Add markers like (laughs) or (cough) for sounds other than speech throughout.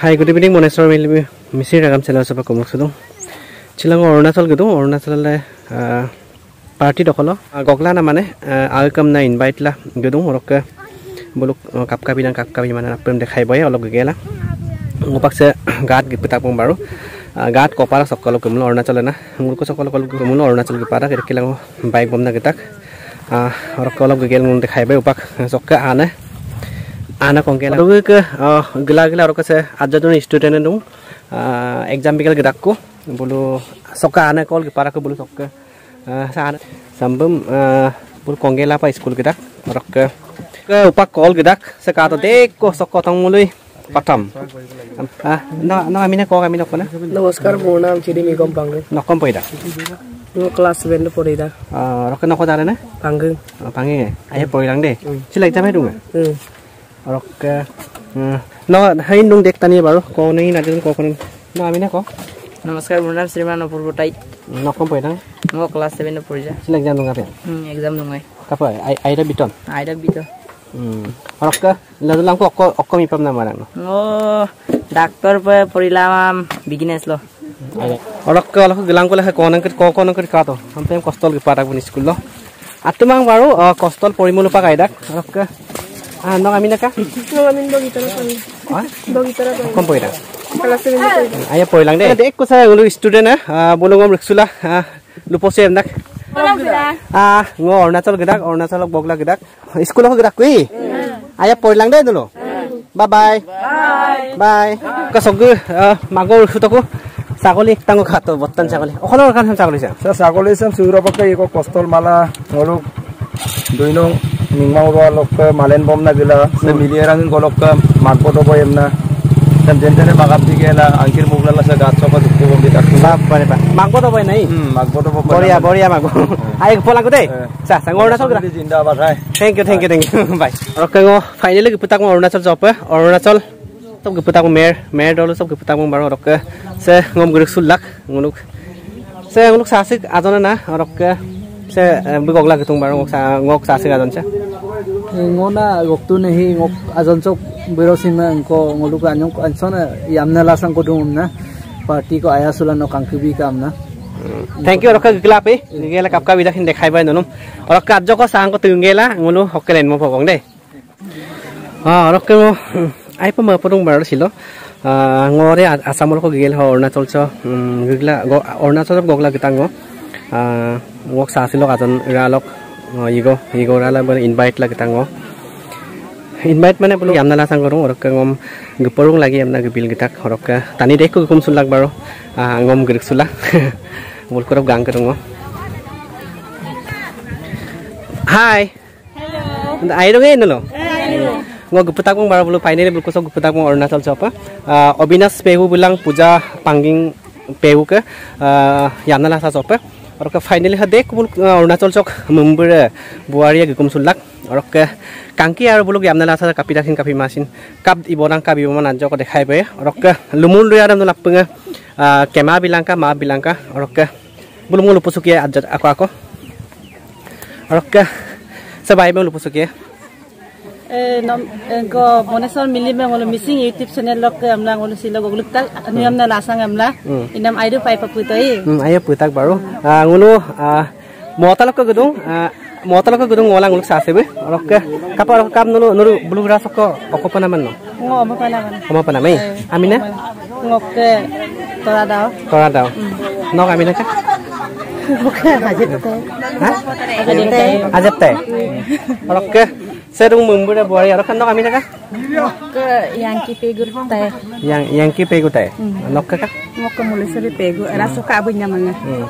Missy Ragam Channel Sapa Komok Sudung. Chilang Arunachal Gedung, Arunachal party dokolo. Gokla na mane, alkam na invite la gedung orok buluk kap kabi dan kap kabi mana apem dekhai boy olok gegela. Ngopak se gat gipitak pong baru. Gat kopara sokolo kemul Arunachal na. Ngulko sokolo kolo kemul Arunachal gipara kira kilang baik bom na gitak. Orok olok gegel ngun dekhai boy upak sokka ane. আনা কংকেলা রুগকে গিলা গিলা আর কাছে আজজন student নু exam বিকেল গিদাকো বলো সকা আনা কল পারাকো বলো সকা সান সাম্বম বল কংকেলা পা স্কুল গিদাক রক উপা কল গিদাক সে কাতো দেখ কো সক তং মুলুই প্রথম না না আমি না কক আমি নকনা নমস্কার মোৰ নাম চিডি মিগম পাংগে নকম পইদা মই ক্লাছ ছেভেন পঢ়িদা রক নক জানে না পাংগে পাঙ্গে আহে পড়িলাং দে চিলা এক্সাম হে দুঙ্গে Oke. আৰু নহয় নোং দেখ টানি বাৰু কওঁ নে নাজানো কওঁ ন। আমি নে কওঁ নমস্কাৰ মোৰ নাম শ্ৰীমান অপূৰ গোটাই নকম পঢ়ি নহয় মই ক্লাছ ছেভেনত পঢ়ি যা চিন এক্সাম নোঙাতে এক্সাম নোঙাই কাপোৰ আইতা বিতন? আইতা বিতন। কষ্ট পৰিমল পাক আইদাক kostol porimulu pakai dak. Oke. Ah, no amina ka? No, amin bogitara pa. Ah, Bogitara pa. kom poida. Class 7 na pwede. Ayah poin lang deh. Dek ko sa ulu student ah, bulong om riksula. Ah, lupo siya nak. Ah, ngo Arunachal gedak, Arunachal bogla gedak. School ko gedak kui. Ayah poin lang deh dulu. Bye bye. Bye. Bye. Kasog magor ko. ছাগলী টাঙো খাতো বৰ্তন ছাগলী অকলৰ কাৰণে ছাগলী চা sir ছাগলী সাম সুৰপকে এক কষ্টল মালা হলুক দুই নং মাক চকা মাক মাক মাক চা চা ফাইনেলি গিপুতাক মই অৰুণাচল যাব অৰুণাচল সব গিপুতাক মেৰ মেৰ দল সব গিপুতাক মই বাৰু ৰকে। সে ngom গুৰিক সুলাক nguluk সে nguluk সাসিক আজনে না ৰকে। সে বিগলা গতং বাৰ গক গক সাছে গাজন সে ngona গক্তু নেহি গক আজন চক বিরসিন মাংক গলুক আনু আনছন ইয়ামনা লাসং কো দুম না পার্টি কো আয়াসুলা ন কাংকিবি কাম না থ্যাংক ইউ রক্ষা গিলা পে গেলা কাপকা বিদাখিন দেখাই বাই ননম রক্ষা আজ কো সাং কো তুঙ্গেলা গলু হকে লাইন মো ভগং দে হ্যাঁ রক্ষে মো আইপ মো পরুং বাড় ছিল ngore আসামল কো গেল হ অরুণাচল চ গিলা অরুণাচল গগলা গিতাং গো ওক চাহ কাজন ৰালক ইগ ইগ ৰালে ইনভাইট লাগে তাঙ ইনভাইট মানে বোলো আমনা লাচাং কৰোঁ গম গপৰো লাগে আমনা গিল গিতাক অৰকে টানি দেখ কম চুলাক বাৰু গম গ্ৰীক চুলাক বল কৰক গান কৰোঁ হাই আই ৰঙে নল মই গুপ্তাক মোক বাৰু বোলো ফাইনেলি বোলো কৈছোঁ গুপ্তাক মোক অৰুণাচল চপা অবিনাশ পেহু বোলাং পূজা পাংগিং পেহুকে ইয়ানা লাচা চপা और का फाइनली हा देख बुल अरुणाचल चक मुंबई बुआरिया गकुम सुलाक और का कांकी आरो बुलुक यामना लासा कापि दाखिन कापि मासिन काप इबोनां काबि बमान आजो को देखाइ बे और का लुमुल रुया दम लापंगा केमा बिलांका मा बिलांका और का बुलुमु लुपुसुकिया आज आको आको और का सबाइ मे लुपुसुकिया ভনেশ্বৰ মিলি মেম হলো মিচিং ইউটিউব চেনেলক আমাক হলো চিলক অগলুক তাক নিয়ম না লাচাং আমলা ইনাম আইরু পাই পাপু তাই। আই পাপু তাক বারো আঙুলো মতালক গদুং মতালক গদুং ওলাং লুক সাসে বে। অরককে কাপ অরক কাপ নলো নরু ব্লু গ্রাস অক অকপনা মানন ও অমপনা মানন অমপনা মাই। আমি না ওকে তরা দাও। তরা দাও। নক আমি না আজেপ্তে আজেপ্তে অরককে Serung mumbura buari aro kan dong kami ka? Nok yang ki pegu tay. Yang yang ki hmm. pegu tay. Nok ka? Mulai hmm. seri pegu. Rasu ka abu nyaman na. Hmm.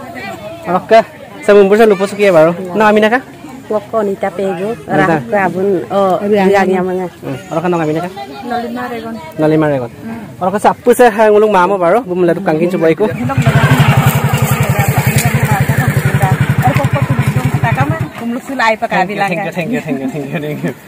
Nok ka? Sa suki ya baru iya. Nok amina ka? Nok ko nita pegu. Rasu ka abu oh iya, iya. yang nyaman na. Aro kan nok amina ka? Nolima regon. Nolima regon. Aro ka sa apu sa mama baru Bumula lalu kin suboy ko. Kumlusula ay pagkabilangan. Thank you, thank you, thank you, thank you, thank you.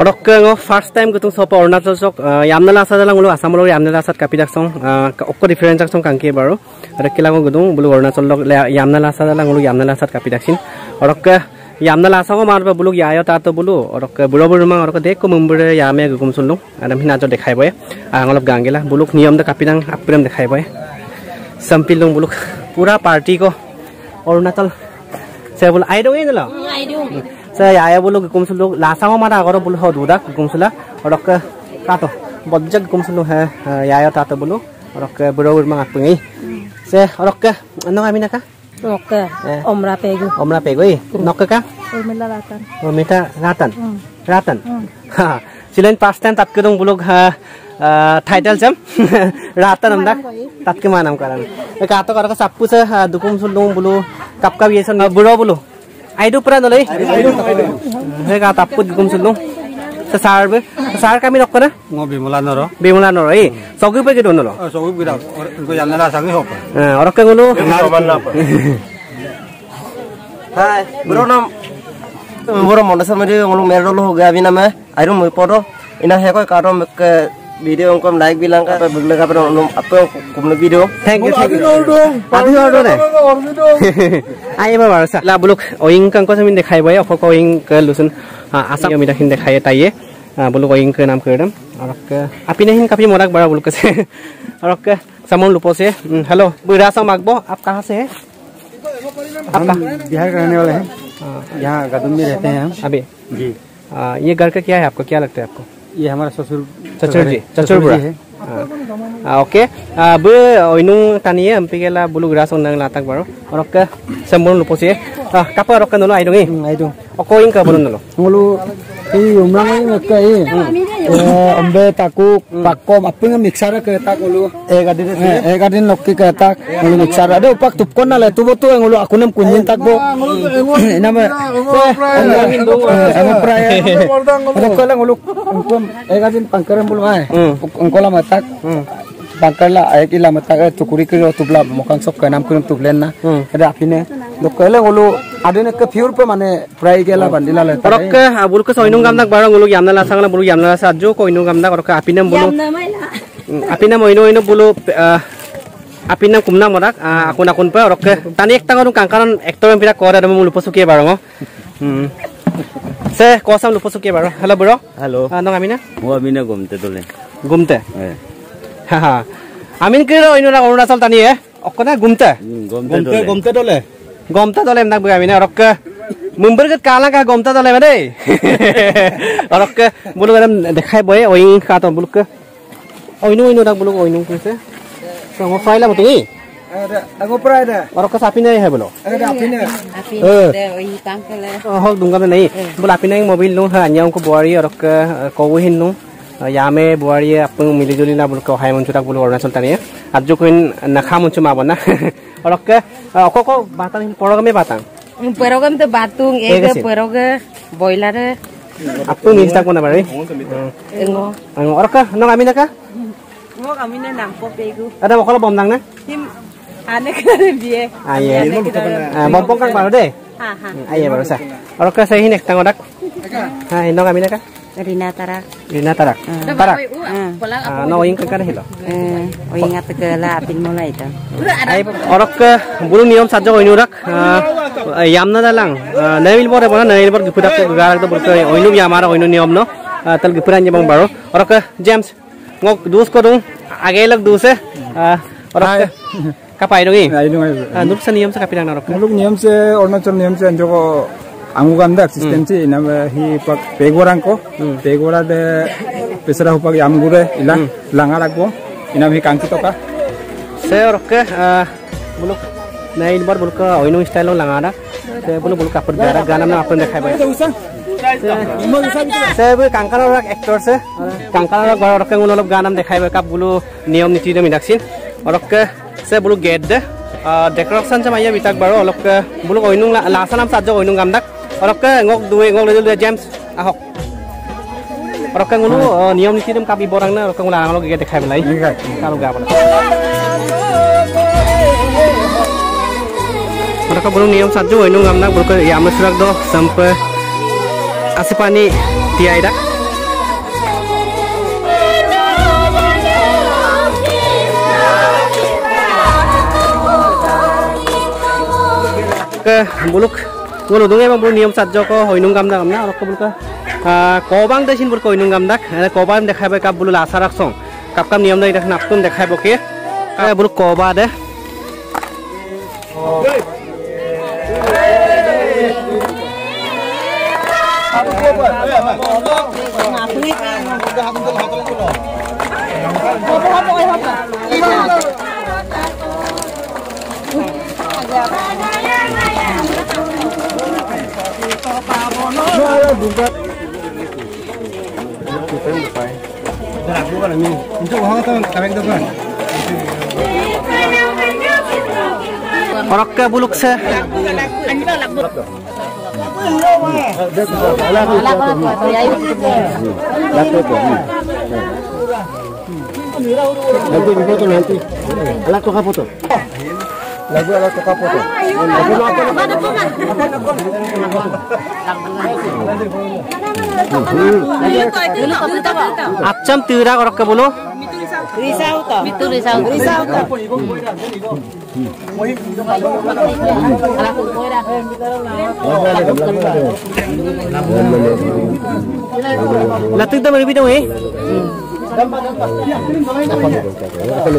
অৰক first time গতো চব অৰুণাচল চক ইয়ামনালা আছা জালাং বোলো আছামৰ ইয়ামনালা আছাত কাপি দাকচং অক্ক difference আকচং কাংকে বাৰু। আৰু কিলাগো গতো বোলো অৰুণাচল ইয়ামনালা আছা জালাং বোলো ইয়ামনালা আছাত কাপি দাকচিন অৰক ইয়ামনালা আছাও মাৰবা বোলো ইয়ায় তাতো বোলো। অৰক বুঢ়ো বুঢ়োমাং অৰক দেখ মুম্বুৰে ইয়ামে গুকুম চলো আৰু আমি নাজত দেখাই বয় আং অলপ গাংগেলা বোলোক নিয়ম দে কাপি দাং আপিৰাম দেখাই বয় চাম্পিল দং বোলোক পুৰা পাৰ্টি आया बोलो गुमसलो हो मारा अगर बोलो हो दूदा और काटो बज्जक गुमसलो है आया तातो बोलो और रख बुरो माँ पुंगी से और ना का ओमरा ओमरा नक का ओमिला रातन ओमिता रातन रातन हाँ सिलेन टाइम दो बोलो टाइटल जम रातन के मानम करन कर दुकुम बोलो ये बुरो बोलो আইডু পুরা নলই হে গা তাপত গুম চলু সার সার কামি নক না ম বিমলা নর বিমলা নর এই সগুই পে গিদ নল সগুই গিদ গো জানলা না সগুই হপ হ্যাঁ অরকে গলো হাই বড় নাম বড় মন্ডসর মধ্যে মেরডল হোক আবি নামে আইরু মই পড় ইনা হে কয় কাটো video yang kau like bilang kan apa bila kapan orang apa yang kumno video thank you thank you dong adi orang dong ayo bawa rasa lah buluk oing kang kau semin dekai boy aku kau oing ke lusun asam yang mitahin dekai taye buluk oing ke nam kerdam orang api nahin kapi morak bara buluk kese orang ke सामान लुपो से hello बुरा सा मागबो आप कहाँ से हैं आप बिहार के रहने वाले हैं यहाँ गदम में रहते हैं हम अभी जी आ, ये घर का क्या है आपको क्या लगता है आपको ये हमारा ससुर चचुर जी चचुर बुरा है oke bu oinung tanie ampigela bulu gras onang latak baro orok ke sembon lupo sih kapa orok ke nolo aidongi aidong okoing ke bulun nolo ngulu i umrang ini mereka i ambe takuk pakom apa yang mixer ke tak ngulu eh gadin eh gadin lokki ke tak ngulu mixer ada upak tupkon na le tu botu ngulu aku nem kunyin tak bo nama ama praya ada kala ngulu eh bangkarla ayat ila matak tukuri ke tubla mokang sok ke nam kunum tublen na ada apine lokale ngulu adene ke pure pe mane prai gela bandila le orok ke bulu ke soinung gamdak baro ngulu yamna lasang na bulu yamna lasa jo ko inung gamdak orok ke apinem bulu apinem oino oino bulu apinem kumna modak akun akun pe orok ke tani ekta ngorung kangkaran ektor yang pira kore ada mulu posuki baro ngo se kosam lupo suki baro hello bro halo nong amina mo amina আমিন কি অন্য অৰুণাচল টানি হে অকনে gomte gomte dole গমতা দলে। এমনাক বুই আমিনে অৰক্কে। মুম্বাইৰ গত কালা কা গমতা দলে মানে? অৰক্কে বুলু গৰম দেখাই বয়ে অইং কাত বুলুকে অইনু অইনু তাক বুলু অইনু কৈছে। সঙ্গ ফাইলা মতে বুলো। ada apine Api de oi tangkele. হক দুংগাম নাই। বুল আপিনে মোবাইল নো হা আনিয়াং কো বুৱাৰী অৰক্কে ইয়ামে বুৱাৰীয়ে আপং মিলি জুলি না বুলুকে অহাই মঞ্চু তাক বুলু অৰুণাচল টানিয়ে আজু কইন নাখা মঞ্চু মাব না অৰক্কে অকক বাতাং পৰগমে বাতাং Perogam tu batung, Ega ega sih. peroga boiler আপু মিল তাক বনা বাৰে engo. ka Ngo kami na nampo pegu. ada mo kala bom nang na Tim ane kare biye. aye bom pong kang baro de Ha ha. aye baro sa orak ka sa hinek tang orak ha nang amin ka Rina Tarak. Rina Tarak. Uh. Tarak. Uh. Ah. Ah, no yang kan hilo. Uh. Eh, oh yang apin mulai itu. Ay ke bulu niom saja kau inurak. Eh, Yamna dalang. Nail bor apa nail bor gipudak ke garak tu berke inu yamara inu niom no. Tal gipuran jebong baru. Orok ke James ngok dus kodung. dong. Agai lak dus e. ke kapai dong Nuksa Nuk sa niom se kapirang narok. Nuk niom sa ornacol niom sa anjoko amguganda eksistensi nama hi pak pegorangko pegora de pesara hupak amgure ila langarako inam hi kangkito ka seor ke buluk nain bar buluk oinu style langara se buluk buluk kapur gara gana na apun dekhai bai se bu kangkana rak actor se kangkana rak bar rakeng orang ganam dekhai bai kap bulu niyom niti de midaksin orokke se buluk gate de Dekorasi sama iya bintang baru olok buluk langsung lasanam sajo koinung gamdak Oke, ngok duit, ngok duit, ya, James ahok. Oke, ngulu oh, niom nih kirim kapi borangnya. nih. Oke, ngulang ngulu gede kayak belai. Iya, iya. kalau gak. Mereka belum niom satu, ini nggak menang. Berikut ya, mesra doh sampai asipani tiada. Oke, buluk. Dak ke buluk ngulu dung emang buluk niyam saju ko hoinung gamdak amna arok buluk kobang desin buluk hoinung gamdak kobang dekhai bai kap buluk asarak song kap kam niyam dai dak naptum dekhai Oke, buluk sa. Lakukan. foto? lagu ala ka kapo to lagu na ako na ko na akcham tira ko rakka bolo risau to mitu risau risau to ala ko koira latik da mari bidong eh Dampak, dampak. Apa lu? Apa lu?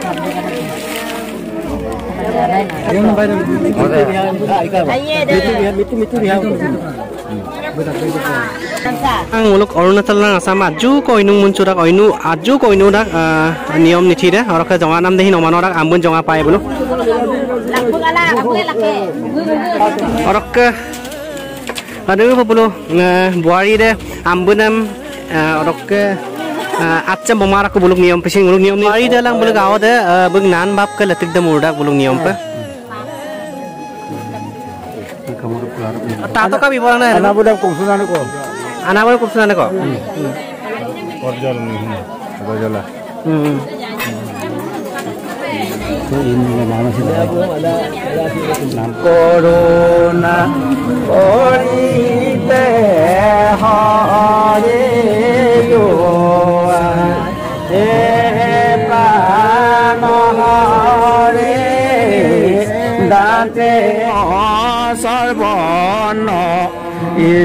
ang muluk Arunachal nang asam aju ko inung muncurak oinu aju ko inu dak niom nithi de orok ke jonga nam dehi nomano dak ambun jonga pae bulu Lakbuk ala, lakbuk laki. orok ke adu po bulu buari de ambunam orok ke acam bomar aku buluk niom pesing buluk niom buari de lang buluk aw de bug nan bab ke letik de তাতকা বিবরণ না আনা বলে খুব শুনানে কো আনা বলে খুব শুনানে কো পরজল পরজল corona করিতে হয়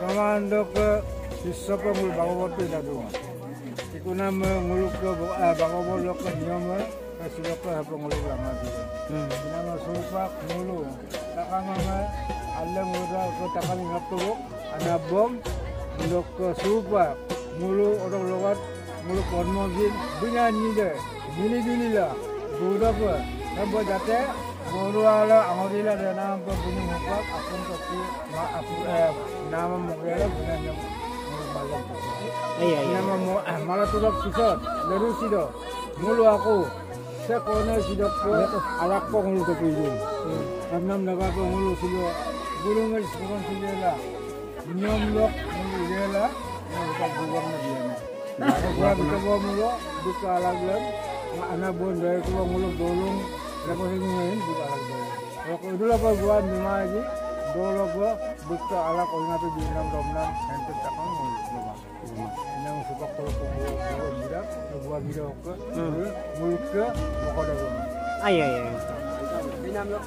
ব্ৰহ্মাণ্ডক শিষ্যক মূল ভাগৱতী যাদু একো নাম মূলক ভাগৱত লোক নিয়ম শিৱক হেপঙলোক আমাৰ দিয়ে নাম চৌপাক মূলো টাকা মানে আলে মূল টাকা নিভাৱ কৰিব আৰু নাভ লোক চৌপাক মূলো অলপ লগত মোৰ কৰ্মজীৱ বিনা নিদে মিলি মিলিলা গৌৰৱ যাতে গৰুৱালে আঙুলি দিলে নাম বুলি মোক আপুনি প্ৰতি নাম মগিয়ালে মাৰাটোৰ পিছত লেৰু চিদ মোৰ ল'ৰাকো সেই কৰোণে চিদকো কৰিলোঁ নাম নগাকৈ মোৰ ৰখিলোঁ গুৰুঙৰ স্মৰণ চিলা নিয়মূলক মোৰ উলিয়ালা মোৰ দুটা আলাগ লাগ আমাৰ বন্ধুৱে ক'ব মোৰ দৌলং sido mulu aku se kono sido ko alak ko mulu to pijun. Namnam naga ko mulu sido guru ngel sikon sido la. Nyom lok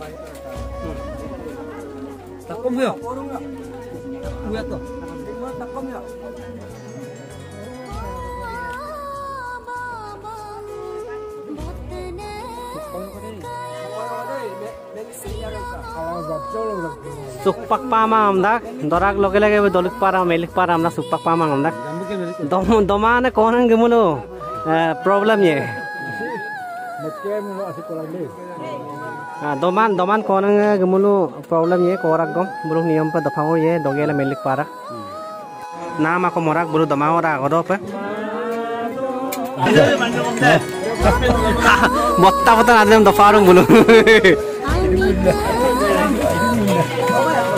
চুকপাক পাম আমদাক দৰাক লগে লগে দলিক পাৰ মেলিক পাৰ আমনা চুকপাক পাম আমদাক দম দমানে কোন গেমুলো প্ৰব্লেম ইয়ে দমান দমান কোন গেমুলো প্ৰব্লেম ইয়ে korak gom burung niam pa dafang ye dogela melik para nam ako morak buru dama ora agodo pa botta botta adem dafarung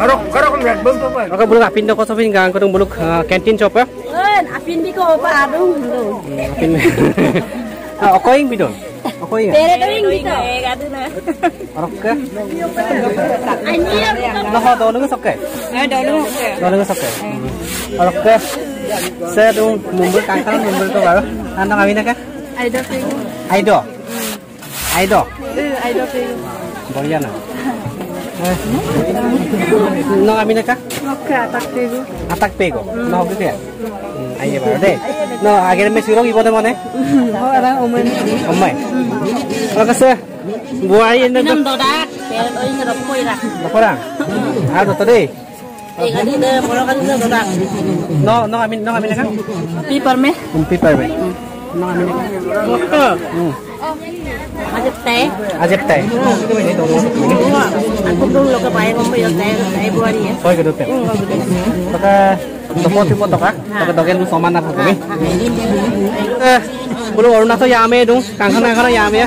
Aku belum apin to kosofi nggak kurang buluk kantin coba. En apin di ko apa adung dulu. Apin. Ya? Iya, (laughs) ya? Aku yang bidon. Aku yang. Bere tuh yang bidon. ke. Anjir. Nah kau dulu nggak sokai. Eh dulu. Dulu nggak sokai. Oke. Saya tuh mumbul kantor mumbul tuh baru. Anak kami nak? Aido. Aido. Aido. Aido. Boriana. Eh, no, kami na ka? Okay, atak pego. Atak pego? No, Ayo, hmm, baru deh. No, akhirnya mesir lagi pada mana? Oh, ada omen. Omen. Oke, sir. Gua ini nanti. Nanti dong, dah. Kayak ini rokok ya, dah. Rokok dong. Aduh, tadi. Eh, ini deh. Kan Kalau kan udah dong, No, no, kami, no, kami nih kan? Pipar meh. Hmm, Pipar meh. Hmm. No, kami nih kan? Oke. আজি তাই ছয় গেটতে দশ তিপ টকা দগে দু ছমান নাথাকো বোলো অৰুণাচল ইয়ামেই দিওঁ কাংখন কাংখন ইয়ামেই।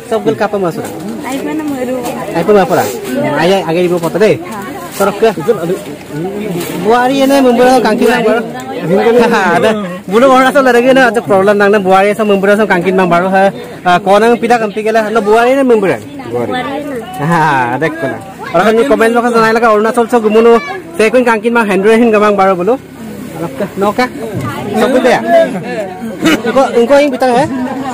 लोग ने हो आगे निकल गए और भी इधर और सब गला यूट्यूब में सब गल कापा मासु ai pa na mo ru आई पर मापरा आया आगे निकल पता दे सरक के बुआरी ने मुंबई कांकी ना बारो ada bulu orang asal lagi na ada problem nang na buari sa mumbura sa kangkin mang baro ha konang pida kampi gela na buari na mumbura ha dek ko na orang kan ni comment lo kan sanai laga arunachal sa gumuno se kun kangkin mang hendro hin gamang baro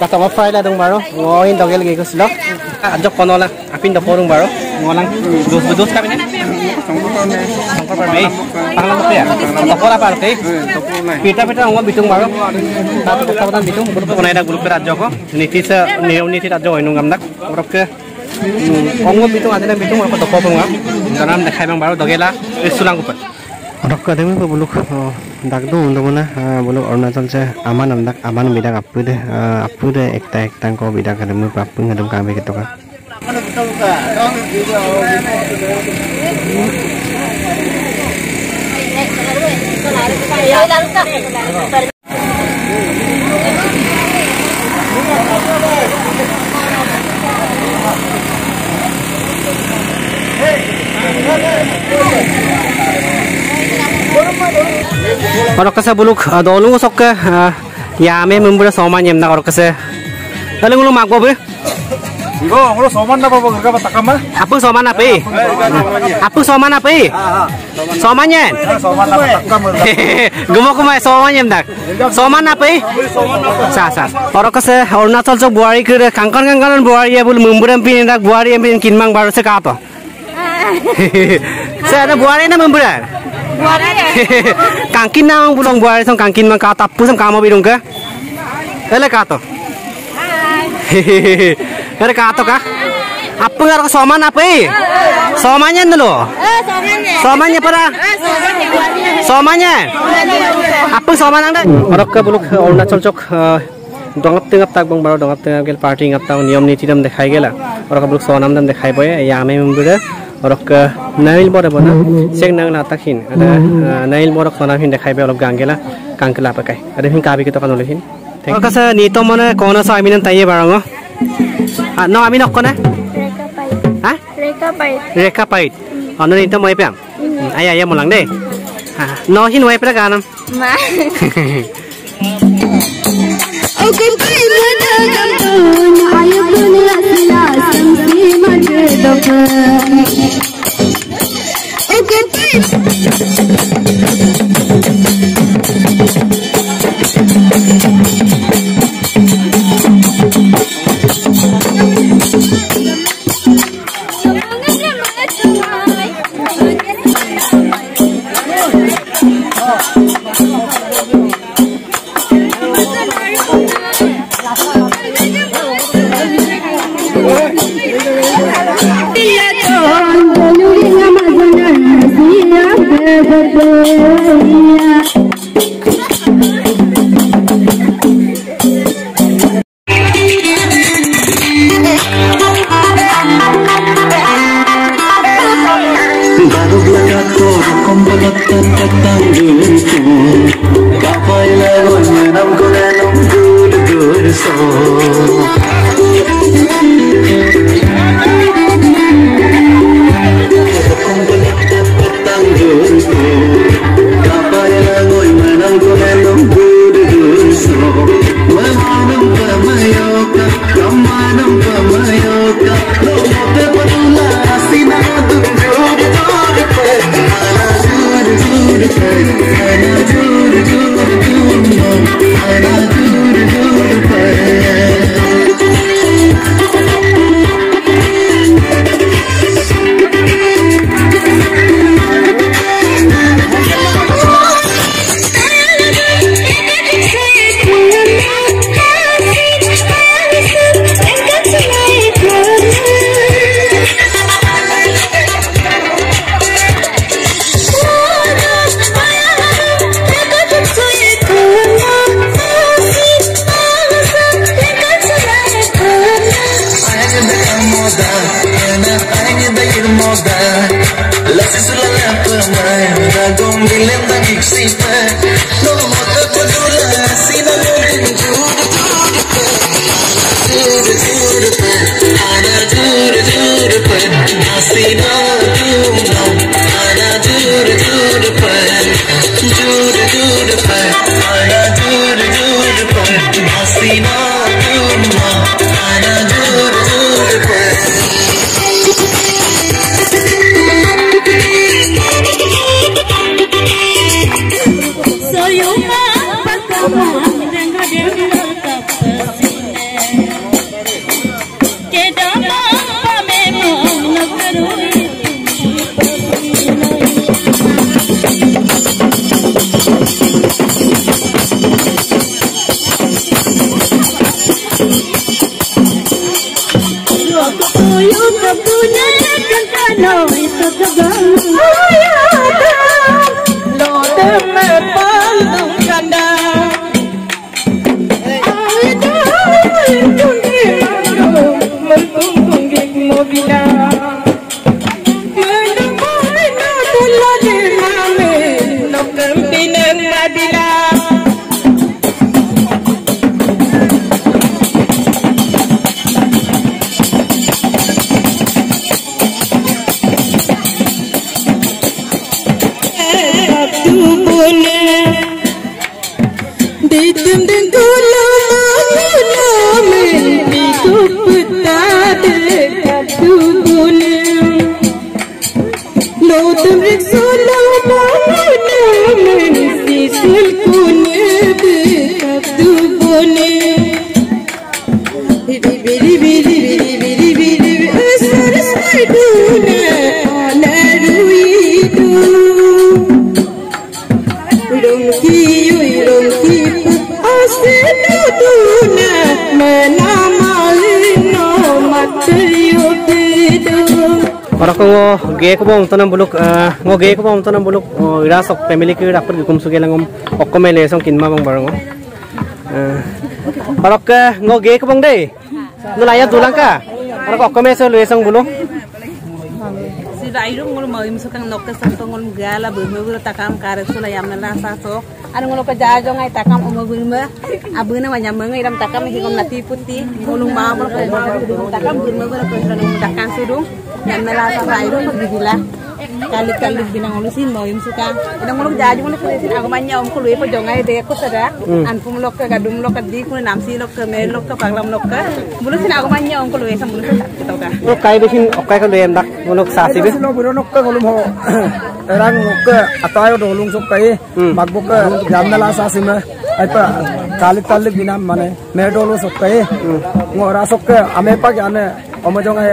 Kata apa file ada baro, ngoin dogel gego silo. Ajak kono lah, apin do porung baro, ngolang dos dos kami ni. Sangkar par mei, panglang apa ya? Topor apa arti? Pita pita ngom bitung baro. Tapi kota kota bitung, bulu ko naida bulu kerajaan joko. Niti se neo niti rajyo inu ngamdak, orang ke. Ngom bitung ada bitung, orang topor pun ngam. Jangan dekai bang baro dogela, isulang kupet. Buluk dak do untuk mana buluk Arunachal se aman am dak aman bidak apu deh apu deh ekta ekta ko bidak kadang mu apu ngadum kami gitu kan orang kese buluk eh, dolu sok ke eh, ya ame membuat soman 문불에 서만 orang kese kalian ngulung mak bobe 이거 ngulung soman apa bobe Enggak tak kama? Apa soman apa? Eh, apa soman apa? Ah, somannya? Ah. Soman apa batakam? Gemuk kumai somannya ndak? Soman apa? Sah sah. Orang kese orang natal sok buari kira kangkang kangkanan buari ya bul membuat pin ndak buari yang pin kinmang baru sekapa. (laughs) (laughs) Saya ada buari na membuat. membura (laughs) kangkin na ang bulong buari song kangkin mang ka tapu sang kamo bidung ka (laughs) ele ka to ele ka to ka apa ngar soman apa somannya dulu somannya para somannya apa soman anda orang ke buluk Arunachal চক ডঙত টেঙাত তাক বং বাৰু ডঙত টেঙা গেল party গাত তাও নিয়ম নীতি দাম দেখাই গেলা orang buluk sonam dam dekhai boy ya orok nail bor bona sek nang na takhin. Ada mm-hmm. uh, nail borok sona hin dekhai be orok gangela kangkela pakai ada hin kabi ki tokan olehin thank you. Kasa nito mona kona sa aminan taiye barango. Ah no amin okona ha? Reka pait reka pait ono ah, nito moi pam aya ya mulang deh no hin wai pra ganam ma. Okay, I'm going to go to the hospital. Okay, please. Oh. Di tum dan kula mangina men di kupta orako ngo ge ko bom tonam buluk ngo ge ko bom tonam buluk ira family ki pergi ki kumsu gelangom okkome le song kinma bang barang orok ngo ge ko bang dei nulaya dulangka orok okkome so le song buluk ayo ngol mau imsu kang nokka santo ngol gala be me gura takam kare sula yam na sa so anu ngol ka jajo ngai takam omo gura me abuna takam hi ngom nati puti ngol ma ngol ka takam gura me gura ko ngol takam dan air kairo pagdidila kalit-kalit binang ulusin mau yang suka inang mulok jaji mulok ulusin ako man om kuluy po jongay de ko sada an pumulok ka gadum lok ka di ko nam si lok ke mel lok ka paglam lok ka bulusin ako man yaw kuluy sa mulok ka to ka o kay bisin o kay kuluy em dak mulok sa sibe sino buro nok ka kulum ho rang nok ka atayo dolung sok kay magbok ka jam nalasa sima apa kalit-kalit binam mane medolo sok kay ngora sok ka amepa gyane omajong ay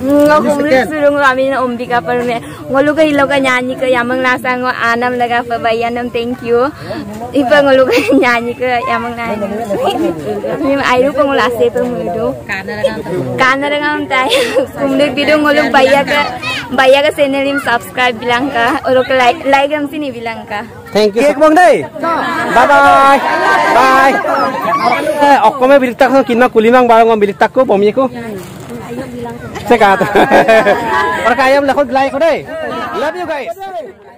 Ngo kumri surung kami na umbika par me. Ngolu ka hilok ka nyanyi ka yamang nasa ngo anam laga pa bayanam thank you. Ipa ngolu ka (laughs) nyanyi ka yamang na. Ni airu ko ngula se pa mudo. Kana ngam tay. Kumri video ngolu baya ka baya ka channel im subscribe bilang ka. Oro ka like like am sini bilang ka. thank you bang dei bye bye bye okkome bilik tak kinma kulimang barang bilik tak ko से कहा था और कहा Lucknow like love you guys